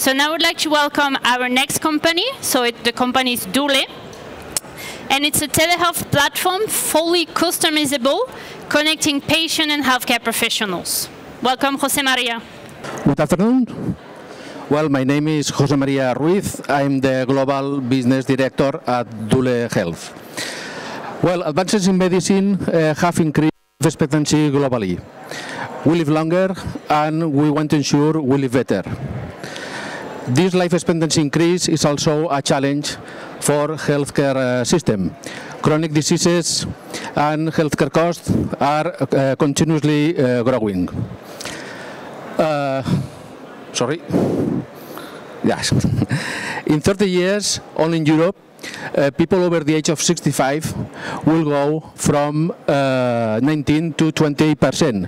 So now I would like to welcome our next company. So it, the company is Doole. And it's a telehealth platform fully customizable, connecting patient and healthcare professionals. Welcome, Jose Maria. Good afternoon. Well, my name is Jose Maria Ruiz. I'm the Global Business Director at Doole Health. Well, advances in medicine uh, have increased expectancy globally. We live longer and we want to ensure we live better. This life expectancy increase is also a challenge for healthcare uh, system. Chronic diseases and healthcare costs are uh, continuously uh, growing. Uh, sorry. Yes. in 30 years, only in Europe, uh, people over the age of 65 will go from uh, 19 to 20 percent,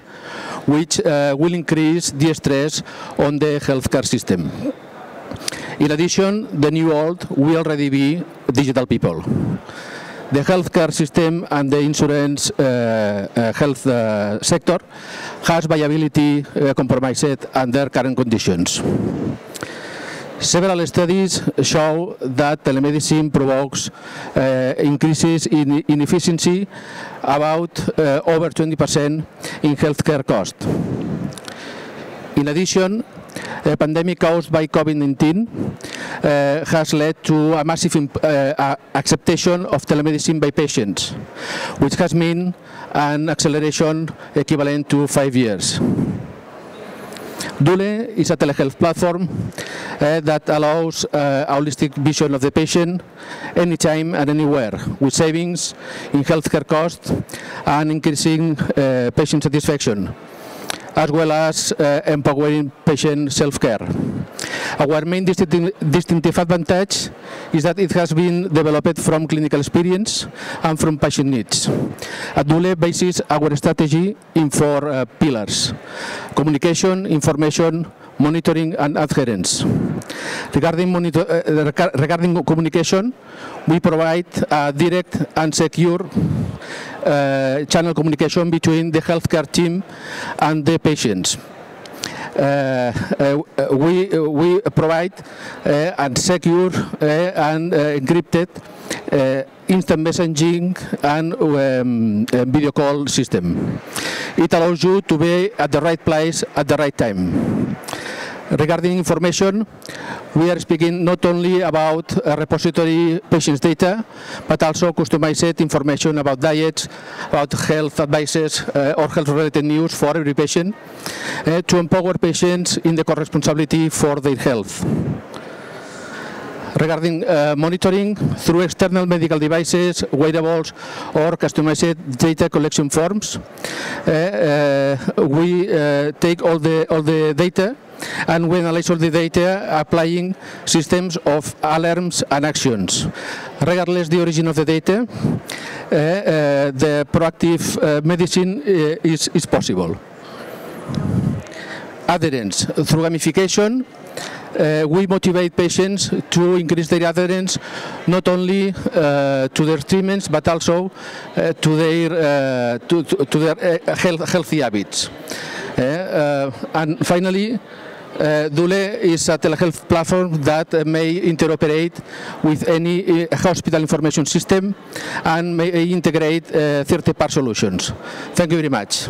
which will increase the stress on the healthcare system. In addition, the new old will already be digital people. The healthcare system and the insurance uh, uh, health uh, sector has viability uh, compromised under current conditions. Several studies show that telemedicine provokes uh, increases in, in efficiency about uh, over 20% in healthcare cost. In addition, a pandemic caused by COVID-19 uh, has led to a massive uh, acceptation of telemedicine by patients, which has meant an acceleration equivalent to five years. Doole is a telehealth platform uh, that allows uh, a holistic vision of the patient anytime and anywhere, with savings in healthcare costs and increasing uh, patient satisfaction as well as uh, empowering patient self-care. Our main distinctive advantage is that it has been developed from clinical experience and from patient needs. At Doole bases our strategy in four uh, pillars, communication, information, monitoring and adherence. Regarding, monitor, uh, regarding communication, we provide a direct and secure uh, channel communication between the healthcare team and the patients. Uh, uh, we, we provide uh, and secure uh, and uh, encrypted instant messaging and um, video call system. It allows you to be at the right place at the right time. Regarding information, we are speaking not only about uh, repository patients data, but also customized information about diets, about health advices uh, or health-related news for every patient uh, to empower patients in the co-responsibility for their health regarding uh, monitoring through external medical devices, wearables, or customized data collection forms. Uh, uh, we take all the all the data and we analyze all the data applying systems of alarms and actions. Regardless the origin of the data, uh, uh, the proactive uh, medicine is, is possible. Adherence through gamification uh, we motivate patients to increase their adherence not only uh, to their treatments but also uh, to their to, to, to, their health, healthy habits. and finally, uh, Doole is a telehealth platform that uh, may interoperate with any uh, hospital information system and may integrate 30-part solutions. Thank you very much.